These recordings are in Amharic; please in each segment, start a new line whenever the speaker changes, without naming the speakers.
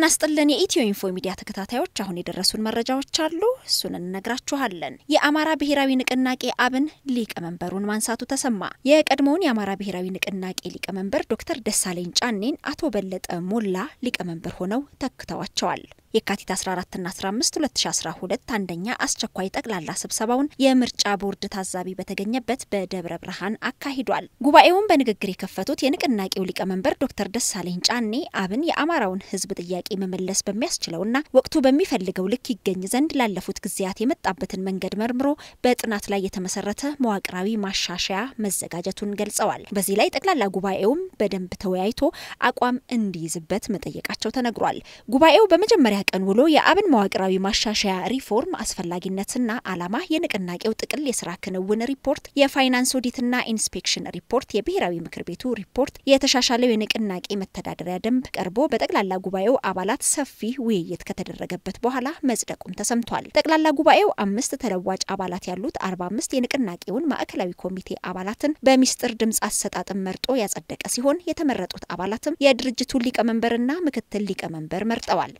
ጤና ይስጥልን የኢትዮ ኢንፎ ሚዲያ ተከታታዮች፣ አሁን የደረሱን መረጃዎች አሉ። እሱን እንነግራችኋለን። የአማራ ብሔራዊ ንቅናቄ አብን ሊቀመንበሩን ማንሳቱ ተሰማ። የቀድሞውን የአማራ ብሔራዊ ንቅናቄ ሊቀመንበር ዶክተር ደሳለኝ ጫኔን አቶ በለጠ ሞላ ሊቀመንበር ሆነው ተክተዋቸዋል። የካቲት 14ና 15 2012 አንደኛ አስቸኳይ ጠቅላላ ስብሰባውን የምርጫ ቦርድ ታዛቢ በተገኘበት በደብረ ብርሃን አካሂዷል። ጉባኤውን በንግግር የከፈቱት የንቅናቄው ሊቀመንበር ዶክተር ደሳለኝ ጫኔ አብን የአማራውን ሕዝብ ጥያቄ መመለስ በሚያስችለውና ወቅቱ በሚፈልገው ልክ ይገኝ ዘንድ ላለፉት ጊዜያት የመጣበትን መንገድ መርምሮ በጥናት ላይ የተመሰረተ መዋቅራዊ ማሻሻያ መዘጋጀቱን ገልጸዋል። በዚህ ላይ ጠቅላላ ጉባኤውም በደንብ ተወያይቶ አቋም እንዲይዝበት መጠየቃቸው ተነግሯል። ጉባኤው በመጀመሪያ ቀን ውሎ የአብን መዋቅራዊ ማሻሻያ ሪፎርም አስፈላጊነትና ዓላማ፣ የንቅናቄው ጥቅል የስራ ክንውን ሪፖርት፣ የፋይናንስ ኦዲትና ኢንስፔክሽን ሪፖርት፣ የብሔራዊ ምክር ቤቱ ሪፖርት፣ የተሻሻለው የንቅናቄ መተዳደሪያ ደንብ ቀርቦ በጠቅላላ ጉባኤው አባላት ሰፊ ውይይት ከተደረገበት በኋላ መጽደቁም ተሰምቷል። ጠቅላላ ጉባኤው አምስት ተለዋጭ አባላት ያሉት አርባ አምስት የንቅናቄውን ማዕከላዊ ኮሚቴ አባላትን በሚስጥር ድምፅ አሰጣጥን መርጦ ያጸደቀ ሲሆን የተመረጡት አባላትም የድርጅቱን ሊቀመንበርና ምክትል ሊቀመንበር መርጠዋል።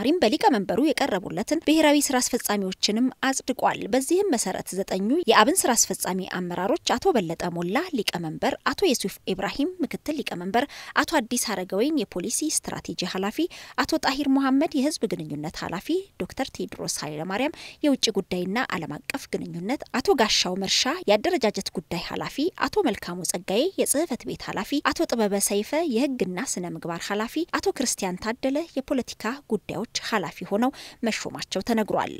በተጨማሪም በሊቀመንበሩ የቀረቡለትን ብሔራዊ ስራ አስፈጻሚዎችንም አጽድቋል። በዚህም መሰረት ዘጠኙ የአብን ስራ አስፈጻሚ አመራሮች አቶ በለጠ ሞላ ሊቀመንበር፣ አቶ የሱፍ ኢብራሂም ምክትል ሊቀመንበር፣ አቶ አዲስ አረጋወይን የፖሊሲ ስትራቴጂ ኃላፊ፣ አቶ ጣሂር መሐመድ የህዝብ ግንኙነት ኃላፊ፣ ዶክተር ቴድሮስ ኃይለማርያም የውጭ ጉዳይና ዓለም አቀፍ ግንኙነት፣ አቶ ጋሻው መርሻ የአደረጃጀት ጉዳይ ኃላፊ፣ አቶ መልካሙ ጸጋዬ የጽህፈት ቤት ኃላፊ፣ አቶ ጥበበ ሰይፈ የህግና ስነ ምግባር ኃላፊ፣ አቶ ክርስቲያን ታደለ የፖለቲካ ጉዳዮች ኃላፊ ሆነው መሾማቸው ተነግሯል።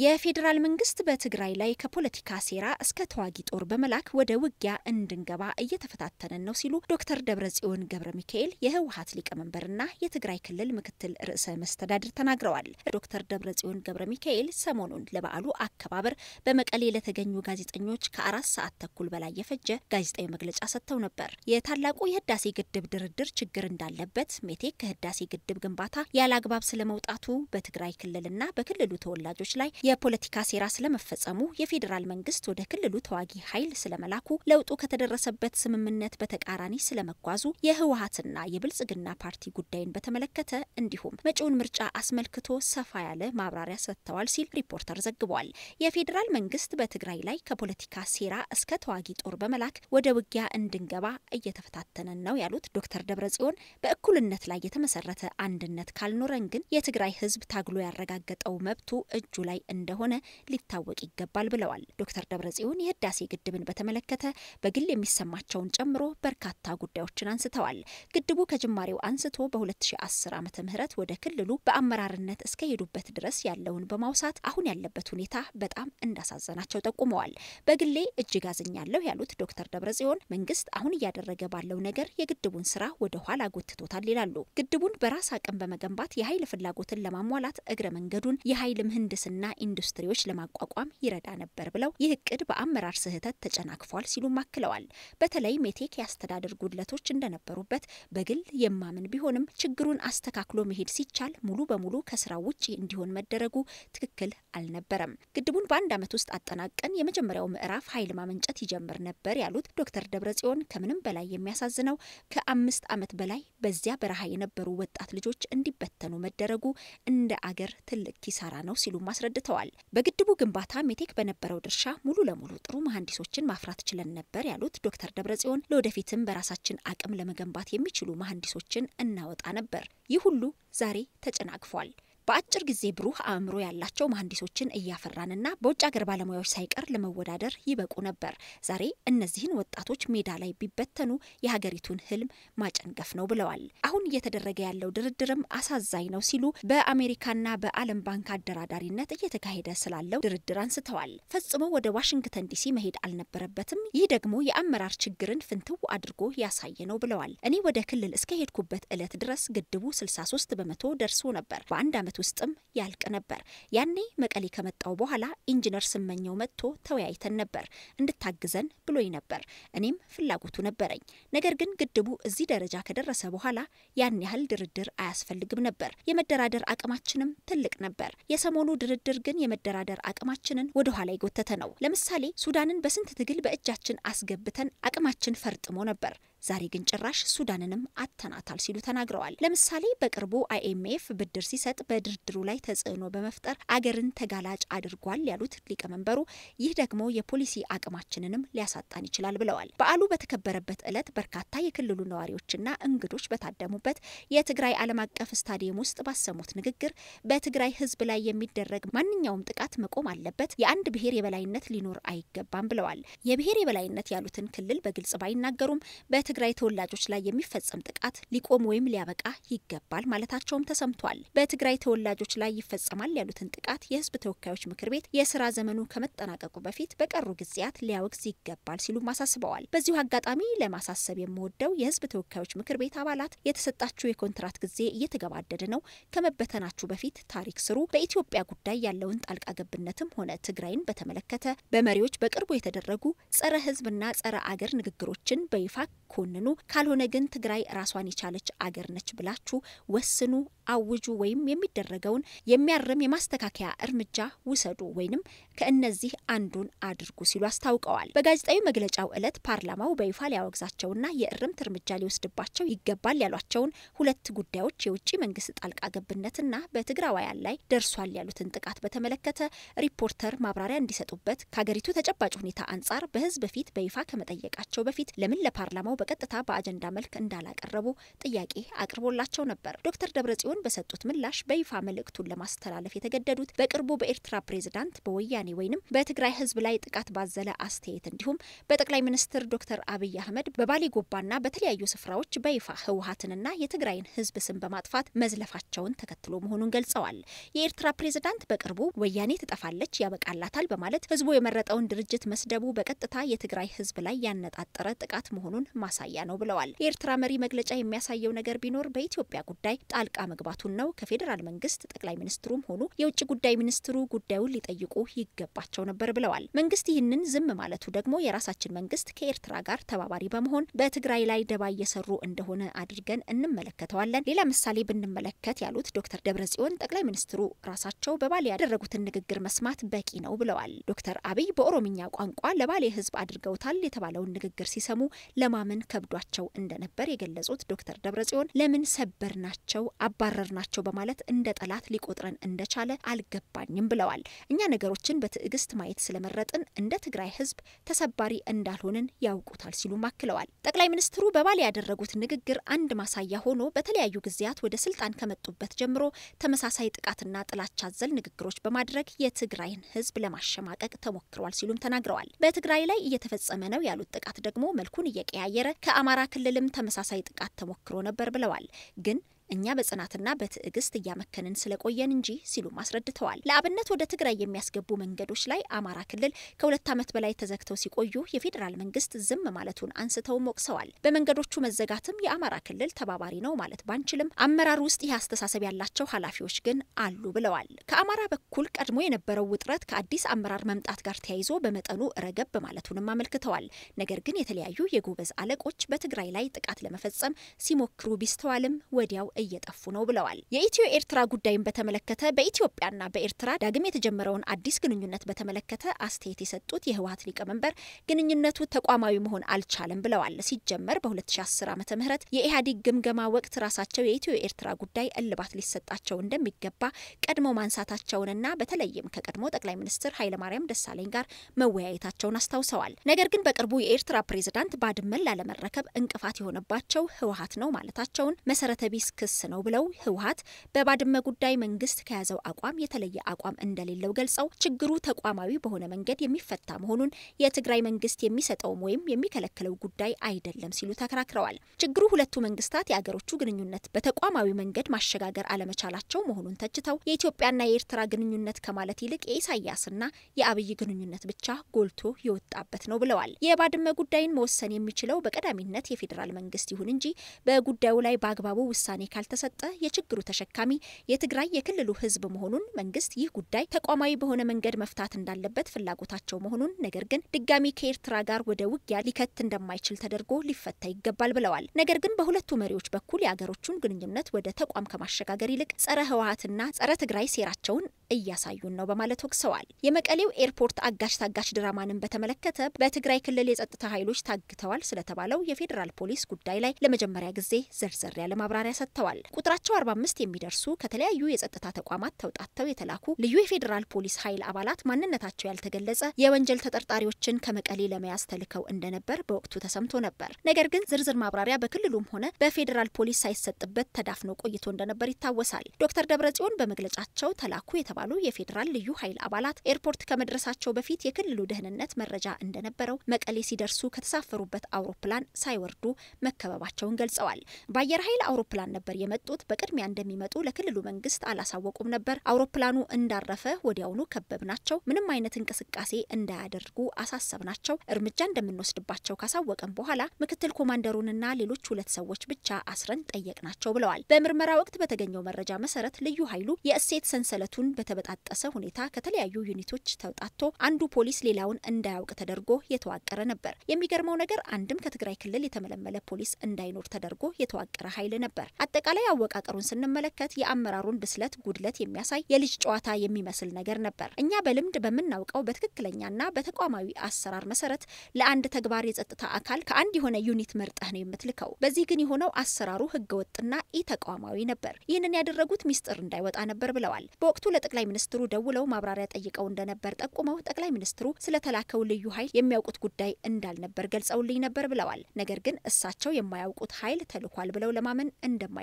የፌዴራል መንግስት በትግራይ ላይ ከፖለቲካ ሴራ እስከ ተዋጊ ጦር በመላክ ወደ ውጊያ እንድንገባ እየተፈታተነን ነው ሲሉ ዶክተር ደብረጽዮን ገብረ ሚካኤል የህወሀት ሊቀመንበርና የትግራይ ክልል ምክትል ርዕሰ መስተዳድር ተናግረዋል። ዶክተር ደብረጽዮን ገብረ ሚካኤል ሰሞኑን ለበዓሉ አከባበር በመቀሌ ለተገኙ ጋዜጠኞች ከአራት ሰዓት ተኩል በላይ የፈጀ ጋዜጣዊ መግለጫ ሰጥተው ነበር። የታላቁ የህዳሴ ግድብ ድርድር ችግር እንዳለበት፣ ሜቴክ ከህዳሴ ግድብ ግንባታ ያለ አግባብ ስለመውጣቱ፣ በትግራይ ክልልና በክልሉ ተወላጆች ላይ የፖለቲካ ሴራ ስለመፈጸሙ፣ የፌዴራል መንግስት ወደ ክልሉ ተዋጊ ኃይል ስለመላኩ፣ ለውጡ ከተደረሰበት ስምምነት በተቃራኒ ስለመጓዙ፣ የህወሀትና የብልጽግና ፓርቲ ጉዳይን በተመለከተ እንዲሁም መጪውን ምርጫ አስመልክቶ ሰፋ ያለ ማብራሪያ ሰጥተዋል ሲል ሪፖርተር ዘግቧል። የፌዴራል መንግስት በትግራይ ላይ ከፖለቲካ ሴራ እስከ ተዋጊ ጦር በመላክ ወደ ውጊያ እንድንገባ እየተፈታተነን ነው ያሉት ዶክተር ደብረጽዮን በእኩልነት ላይ የተመሰረተ አንድነት ካልኖረን ግን የትግራይ ህዝብ ታግሎ ያረጋገጠው መብቱ እጁ ላይ እንደሆነ ሊታወቅ ይገባል ብለዋል። ዶክተር ደብረጽዮን የህዳሴ ግድብን በተመለከተ በግል የሚሰማቸውን ጨምሮ በርካታ ጉዳዮችን አንስተዋል። ግድቡ ከጅማሬው አንስቶ በ2010 ዓ ም ወደ ክልሉ በአመራርነት እስከሄዱበት ድረስ ያለውን በማውሳት አሁን ያለበት ሁኔታ በጣም እንዳሳዘናቸው ጠቁመዋል። በግሌ እጅግ አዝኛለሁ ያሉት ዶክተር ደብረጽዮን መንግስት አሁን እያደረገ ባለው ነገር የግድቡን ስራ ወደ ኋላ ጎትቶታል ይላሉ። ግድቡን በራስ አቅም በመገንባት የኃይል ፍላጎትን ለማሟላት እግረ መንገዱን የኃይል ምህንድስና ኢንዱስትሪዎች ለማቋቋም ይረዳ ነበር ብለው ይህ እቅድ በአመራር ስህተት ተጨናክፏል ሲሉም አክለዋል። በተለይ ሜቴክ የአስተዳደር ጉድለቶች እንደነበሩበት በግል የማምን ቢሆንም ችግሩን አስተካክሎ መሄድ ሲቻል ሙሉ በሙሉ ከስራ ውጭ እንዲሆን መደረጉ ትክክል አልነበረም። ግድቡን በአንድ ዓመት ውስጥ አጠናቀን የመጀመሪያው ምዕራፍ ኃይል ማመንጨት ይጀምር ነበር ያሉት ዶክተር ደብረጽዮን ከምንም በላይ የሚያሳዝነው ከአምስት ዓመት በላይ በዚያ በረሃ የነበሩ ወጣት ልጆች እንዲበተኑ መደረጉ እንደ አገር ትልቅ ኪሳራ ነው ሲሉም አስረድተዋል። በግድቡ ግንባታ ሜቴክ በነበረው ድርሻ ሙሉ ለሙሉ ጥሩ መሐንዲሶችን ማፍራት ችለን ነበር ያሉት ዶክተር ደብረጽዮን ለወደፊትም በራሳችን አቅም ለመገንባት የሚችሉ መሐንዲሶችን እናወጣ ነበር። ይህ ሁሉ ዛሬ ተጨናግፏል። በአጭር ጊዜ ብሩህ አእምሮ ያላቸው መሐንዲሶችን እያፈራንና በውጭ ሀገር ባለሙያዎች ሳይቀር ለመወዳደር ይበቁ ነበር። ዛሬ እነዚህን ወጣቶች ሜዳ ላይ ቢበተኑ የሀገሪቱን ህልም ማጨንገፍ ነው ብለዋል። አሁን እየተደረገ ያለው ድርድርም አሳዛኝ ነው ሲሉ በአሜሪካና በዓለም ባንክ አደራዳሪነት እየተካሄደ ስላለው ድርድር አንስተዋል። ፈጽሞ ወደ ዋሽንግተን ዲሲ መሄድ አልነበረበትም። ይህ ደግሞ የአመራር ችግርን ፍንትው አድርጎ ያሳየ ነው ብለዋል። እኔ ወደ ክልል እስከሄድኩበት ዕለት ድረስ ግድቡ 63 በመቶ ደርሶ ነበር። በአንድ ዓመት ውስጥም ያልቅ ነበር። ያኔ መቀሌ ከመጣው በኋላ ኢንጂነር ስመኘው መጥቶ ተወያይተን ነበር። እንድታግዘን ብሎኝ ነበር። እኔም ፍላጎቱ ነበረኝ። ነገር ግን ግድቡ እዚህ ደረጃ ከደረሰ በኋላ ያን ያህል ድርድር አያስፈልግም ነበር። የመደራደር አቅማችንም ትልቅ ነበር። የሰሞኑ ድርድር ግን የመደራደር አቅማችንን ወደ ኋላ የጎተተ ነው። ለምሳሌ ሱዳንን በስንት ትግል በእጃችን አስገብተን አቅማችን ፈርጥሞ ነበር። ዛሬ ግን ጭራሽ ሱዳንንም አተናታል ሲሉ ተናግረዋል። ለምሳሌ በቅርቡ አይኤምኤፍ ብድር ሲሰጥ በድርድሩ ላይ ተጽዕኖ በመፍጠር አገርን ተጋላጭ አድርጓል ያሉት ሊቀመንበሩ ይህ ደግሞ የፖሊሲ አቅማችንንም ሊያሳጣን ይችላል ብለዋል። በዓሉ በተከበረበት ዕለት በርካታ የክልሉ ነዋሪዎችና እንግዶች በታደሙበት የትግራይ ዓለም አቀፍ ስታዲየም ውስጥ ባሰሙት ንግግር በትግራይ ሕዝብ ላይ የሚደረግ ማንኛውም ጥቃት መቆም አለበት፣ የአንድ ብሔር የበላይነት ሊኖር አይገባም ብለዋል። የብሔር የበላይነት ያሉትን ክልል በግልጽ ባይናገሩም በትግራይ ተወላጆች ላይ የሚፈጸም ጥቃት ሊቆም ወይም ሊያበቃ ይገባል ማለታቸውም ተሰምቷል። በትግራይ ተወላጆች ላይ ይፈጸማል ያሉትን ጥቃት የህዝብ ተወካዮች ምክር ቤት የስራ ዘመኑ ከመጠናቀቁ በፊት በቀሩ ጊዜያት ሊያወግዝ ይገባል ሲሉም አሳስበዋል። በዚሁ አጋጣሚ ለማሳሰብ የምወደው የህዝብ ተወካዮች ምክር ቤት አባላት የተሰጣችሁ የኮንትራት ጊዜ እየተገባደደ ነው። ከመበተናችሁ በፊት ታሪክ ስሩ። በኢትዮጵያ ጉዳይ ያለውን ጣልቃ ገብነትም ሆነ ትግራይን በተመለከተ በመሪዎች በቅርቡ የተደረጉ ጸረ ህዝብና ጸረ አገር ንግግሮችን በይፋ ኮንኑ። ካልሆነ ግን ትግራይ ራሷን የቻለች አገር ነች ብላችሁ ወስኑ፣ አውጁ፣ ወይም የሚደረገውን የሚያርም የማስተካከያ እርምጃ ውሰዱ ወይንም ከእነዚህ አንዱን አድርጉ ሲሉ አስታውቀዋል። በጋዜጣዊ መግለጫው ዕለት ፓርላማው በይፋ ሊያወግዛቸውና የእርምት እርምጃ ሊወስድባቸው ይገባል ያሏቸውን ሁለት ጉዳዮች የውጭ መንግስት ጣልቃ ገብነትና በትግራዋያን ላይ ደርሷል ያሉትን ጥቃት በተመለከተ ሪፖርተር ማብራሪያ እንዲሰጡበት ከሀገሪቱ ተጨባጭ ሁኔታ አንጻር በህዝብ ፊት በይፋ ከመጠየቃቸው በፊት ለምን ለፓርላማው በቀጥታ በአጀንዳ መልክ እንዳላቀረቡ ጥያቄ አቅርቦላቸው ነበር። ዶክተር ደብረጽዮን በሰጡት ምላሽ በይፋ መልእክቱን ለማስተላለፍ የተገደዱት በቅርቡ በኤርትራ ፕሬዝዳንት በወያኔ ወይንም በትግራይ ህዝብ ላይ ጥቃት ባዘለ አስተያየት እንዲሁም በጠቅላይ ሚኒስትር ዶክተር አብይ አህመድ በባሌ ጎባና በተለያዩ ስፍራዎች በይፋ ህወሀትንና የትግራይን ህዝብ ስም በማጥፋት መዝለፋቸውን ተከትሎ መሆኑን ገልጸዋል። የኤርትራ ፕሬዝዳንት በቅርቡ ወያኔ ትጠፋለች፣ ያበቃላታል በማለት ህዝቡ የመረጠውን ድርጅት መስደቡ በቀጥታ የትግራይ ህዝብ ላይ ያነጣጠረ ጥቃት መሆኑን ማሳያ ነው ብለዋል። የኤርትራ መሪ መግለጫ የሚያሳየው ነገር ቢኖር በኢትዮጵያ ጉዳይ ጣልቃ መግባቱን ነው። ከፌዴራል መንግስት ጠቅላይ ሚኒስትሩም ሆኑ የውጭ ጉዳይ ሚኒስትሩ ጉዳዩን ሊጠይቁ ይገባቸው ነበር ብለዋል። መንግስት ይህንን ዝም ማለቱ ደግሞ የራሳችን መንግስት ከኤርትራ ጋር ተባባሪ በመሆን በትግራይ ላይ ደባ እየሰሩ እንደሆነ አድርገን እንመለከተዋለን። ሌላ ምሳሌ ብንመለከት ያሉት ዶክተር ደብረጽዮን ጠቅላይ ሚኒስትሩ ራሳቸው በባሌ ያደረጉትን ንግግር መስማት በቂ ነው ብለዋል። ዶክተር አብይ በኦሮምኛ ቋንቋ ለባሌ ህዝብ አድርገውታል የተባለውን ንግግር ሲሰሙ ለማመን ከብዷቸው እንደነበር የገለጹት ዶክተር ደብረጽዮን ለምን ሰበር ናቸው አባረር ናቸው በማለት እንደ ጠላት ሊቆጥረን እንደቻለ አልገባኝም ብለዋል። እኛ ነገሮችን በትዕግስት ማየት ስለመረጥን እንደ ትግራይ ህዝብ ተሰባሪ እንዳልሆንን ያውቁታል ሲሉም አክለዋል። ጠቅላይ ሚኒስትሩ በባሌ ያደረጉት ንግግር አንድ ማሳያ ሆኖ በተለያዩ ጊዜያት ወደ ስልጣን ከመጡበት ጀምሮ ተመሳሳይ ጥቃትና ጥላቻ አዘል ንግግሮች በማድረግ የትግራይን ህዝብ ለማሸማቀቅ ተሞክሯል ሲሉም ተናግረዋል። በትግራይ ላይ እየተፈጸመ ነው ያሉት ጥቃት ደግሞ መልኩን እየቀያየረ ከአማራ ክልልም ተመሳሳይ ጥቃት ተሞክሮ ነበር ብለዋል። ግን እኛ በጽናትና በትዕግስት እያመከንን ስለቆየን እንጂ ሲሉም አስረድተዋል። ለአብነት ወደ ትግራይ የሚያስገቡ መንገዶች ላይ አማራ ክልል ከሁለት ዓመት በላይ ተዘግተው ሲቆዩ የፌዴራል መንግስት ዝም ማለቱን አንስተውም ወቅሰዋል። በመንገዶቹ መዘጋትም የአማራ ክልል ተባባሪ ነው ማለት ባንችልም አመራር ውስጥ ይህ አስተሳሰብ ያላቸው ኃላፊዎች ግን አሉ ብለዋል። ከአማራ በኩል ቀድሞ የነበረው ውጥረት ከአዲስ አመራር መምጣት ጋር ተያይዞ በመጠኑ ረገብ ማለቱንም አመልክተዋል። ነገር ግን የተለያዩ የጎበዝ አለቆች በትግራይ ላይ ጥቃት ለመፈጸም ሲሞክሩ ቢስተዋልም ወዲያው እየጠፉ ነው ብለዋል። የኢትዮ ኤርትራ ጉዳይን በተመለከተ በኢትዮጵያና በኤርትራ ዳግም የተጀመረውን አዲስ ግንኙነት በተመለከተ አስተያየት የሰጡት የህወሀት ሊቀመንበር ግንኙነቱ ተቋማዊ መሆን አልቻለም ብለዋል። ሲጀመር በ2010 ዓ ም የኢህአዴግ ግምገማ ወቅት ራሳቸው የኢትዮ ኤርትራ ጉዳይ እልባት ሊሰጣቸው እንደሚገባ ቀድሞ ማንሳታቸውንና በተለይም ከቀድሞ ጠቅላይ ሚኒስትር ኃይለማርያም ደሳለኝ ጋር መወያየታቸውን አስታውሰዋል። ነገር ግን በቅርቡ የኤርትራ ፕሬዝዳንት ባድመን ላለመረከብ እንቅፋት የሆነባቸው ህወሀት ነው ማለታቸውን መሰረተ ቢስ ነው ብለው ህወሀት በባድመ ጉዳይ መንግስት ከያዘው አቋም የተለየ አቋም እንደሌለው ገልጸው ችግሩ ተቋማዊ በሆነ መንገድ የሚፈታ መሆኑን የትግራይ መንግስት የሚሰጠውም ወይም የሚከለክለው ጉዳይ አይደለም ሲሉ ተከራክረዋል። ችግሩ ሁለቱ መንግስታት የአገሮቹ ግንኙነት በተቋማዊ መንገድ ማሸጋገር አለመቻላቸው መሆኑን ተችተው የኢትዮጵያና የኤርትራ ግንኙነት ከማለት ይልቅ የኢሳያስና የአብይ ግንኙነት ብቻ ጎልቶ የወጣበት ነው ብለዋል። የባድመ ጉዳይን መወሰን የሚችለው በቀዳሚነት የፌዴራል መንግስት ይሁን እንጂ በጉዳዩ ላይ በአግባቡ ውሳኔ ካልተሰጠ የችግሩ ተሸካሚ የትግራይ የክልሉ ሕዝብ መሆኑን መንግስት ይህ ጉዳይ ተቋማዊ በሆነ መንገድ መፍታት እንዳለበት ፍላጎታቸው መሆኑን ነገር ግን ድጋሚ ከኤርትራ ጋር ወደ ውጊያ ሊከት እንደማይችል ተደርጎ ሊፈታ ይገባል ብለዋል። ነገር ግን በሁለቱ መሪዎች በኩል የአገሮቹን ግንኙነት ወደ ተቋም ከማሸጋገር ይልቅ ጸረ ህወሀትና ጸረ ትግራይ ሴራቸውን እያሳዩን ነው በማለት ወቅሰዋል። የመቀሌው ኤርፖርት አጋች ታጋች ድራማን በተመለከተ በትግራይ ክልል የጸጥታ ኃይሎች ታግተዋል ስለተባለው የፌዴራል ፖሊስ ጉዳይ ላይ ለመጀመሪያ ጊዜ ዘርዘር ያለ ማብራሪያ ሰጥተዋል። ቁጥራቸው 45 የሚደርሱ ከተለያዩ የጸጥታ ተቋማት ተውጣተው የተላኩ ልዩ የፌዴራል ፖሊስ ኃይል አባላት ማንነታቸው ያልተገለጸ የወንጀል ተጠርጣሪዎችን ከመቀሌ ለመያዝ ተልከው እንደነበር በወቅቱ ተሰምቶ ነበር። ነገር ግን ዝርዝር ማብራሪያ በክልሉም ሆነ በፌዴራል ፖሊስ ሳይሰጥበት ተዳፍኖ ቆይቶ እንደነበር ይታወሳል። ዶክተር ደብረጽዮን በመግለጫቸው ተላኩ የተባሉ የፌዴራል ልዩ ኃይል አባላት ኤርፖርት ከመድረሳቸው በፊት የክልሉ ደህንነት መረጃ እንደነበረው መቀሌ ሲደርሱ ከተሳፈሩበት አውሮፕላን ሳይወርዱ መከበባቸውን ገልጸዋል። በአየር ኃይል አውሮፕላን ነበር የመጡት። በቅድሚያ እንደሚመጡ ለክልሉ መንግስት አላሳወቁም ነበር። አውሮፕላኑ እንዳረፈ ወዲያውኑ ከበብናቸው። ምንም አይነት እንቅስቃሴ እንዳያደርጉ አሳሰብናቸው። እርምጃ እንደምንወስድባቸው ካሳወቀን በኋላ ምክትል ኮማንደሩንና ሌሎች ሁለት ሰዎች ብቻ አስረን ጠየቅናቸው ብለዋል። በምርመራ ወቅት በተገኘው መረጃ መሰረት ልዩ ኃይሉ የእሴት ሰንሰለቱን በተበጣጠሰ ሁኔታ ከተለያዩ ዩኒቶች ተውጣቶ አንዱ ፖሊስ ሌላውን እንዳያውቅ ተደርጎ የተዋቀረ ነበር። የሚገርመው ነገር አንድም ከትግራይ ክልል የተመለመለ ፖሊስ እንዳይኖር ተደርጎ የተዋቀረ ኃይል ነበር። አጠቃላይ አወቃቀሩን ስንመለከት የአመራሩን ብስለት ጉድለት የሚያሳይ የልጅ ጨዋታ የሚመስል ነገር ነበር። እኛ በልምድ በምናውቀው በትክክለኛና በተቋማዊ አሰራር መሰረት ለአንድ ተግባር የጸጥታ አካል ከአንድ የሆነ unit መርጠህ ነው የምትልከው። በዚህ ግን የሆነው አሰራሩ ህገወጥና ኢ ተቋማዊ ነበር። ይህንን ያደረጉት ሚስጥር እንዳይወጣ ነበር ብለዋል። በወቅቱ ለጠቅላይ ሚኒስትሩ ደውለው ማብራሪያ ጠይቀው እንደነበር ጠቁመው ጠቅላይ ሚኒስትሩ ስለተላከው ልዩ ኃይል የሚያውቁት ጉዳይ እንዳልነበር ገልጸውልኝ ነበር ብለዋል። ነገር ግን እሳቸው የማያውቁት ኃይል ተልኳል ብለው ለማመን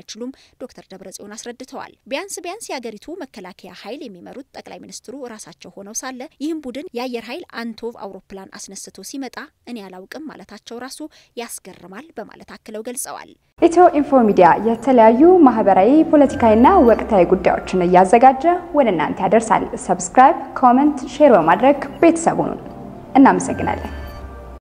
እንደማይችሉም ዶክተር ደብረጽዮን አስረድተዋል። ቢያንስ ቢያንስ የአገሪቱ መከላከያ ኃይል የሚመሩት ጠቅላይ ሚኒስትሩ ራሳቸው ሆነው ሳለ ይህም ቡድን የአየር ኃይል አንቶኖቭ አውሮፕላን አስነስቶ ሲመጣ እኔ አላውቅም ማለታቸው ራሱ ያስገርማል በማለት አክለው ገልጸዋል።
ኢትዮ ኢንፎ ሚዲያ የተለያዩ ማህበራዊ፣ ፖለቲካዊና ወቅታዊ ጉዳዮችን እያዘጋጀ ወደ እናንተ ያደርሳል። subscribe፣ comment፣ share በማድረግ ቤተሰብ ሁኑ እናመሰግናለን።